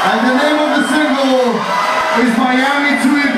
And the name of the single is Miami to